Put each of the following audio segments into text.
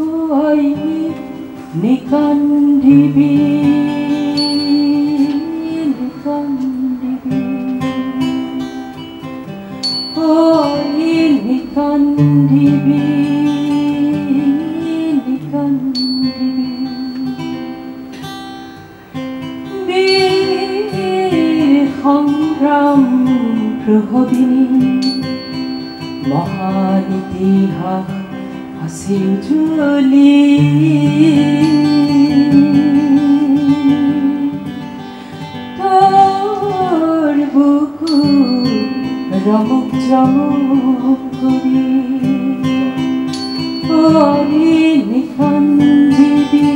Oi, nikandibi, nikandibi. Oi, nikandibi, nikandibi. বীর সংগ্রাম প্রহবিনী মহান ইতিহাস হাসি উজ্জ্বলি তোর বুকু রমক জমক করি ওরে নিকান্দিবি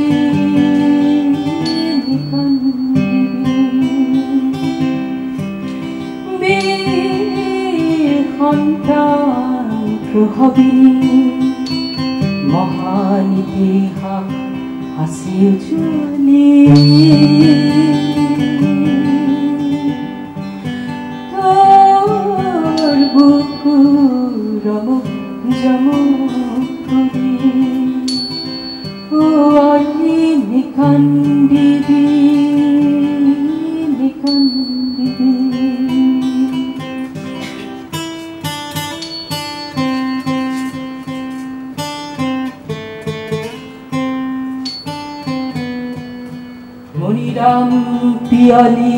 বীর সন্তান প্রহবিনী মহান ইতিহাস হাসি উজ্জ্বলি তোর বুকু রমক জমক করি ও আলি নিকান্দিবি মনিরাম পিয়ালি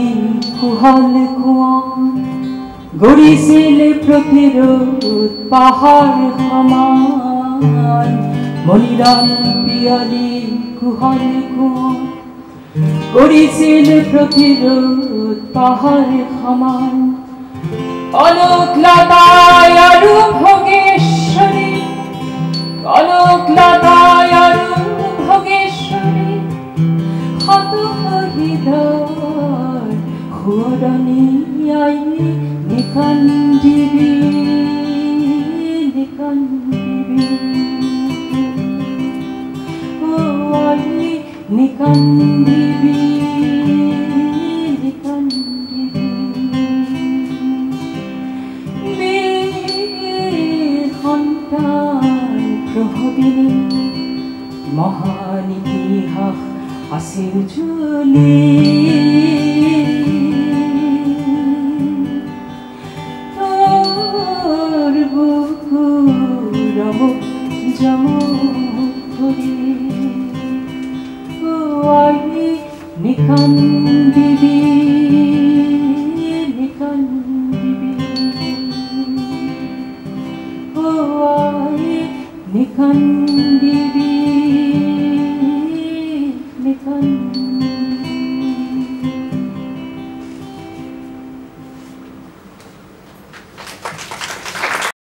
কুহাল কুয়ান গড়িছিল প্রতিরোধ পাহাড় সমান মনিরাম পিয়ালি কুহাল কুয়ান গড়িছিল প্রতিরোধ পাহাড় সমান অলোক লতায় আৰু সোঁৱৰণি আই নিকান্দিবি নিকান্দিবি ও আই নিকান্দিবি নিকান্দিবি বীর সন্তান প্রহবিনী মহান ইতিহাস আছিল জ্বলি Nikan bibi, nikan bibi, oh ay, nikan bibi, nikan. Bibi.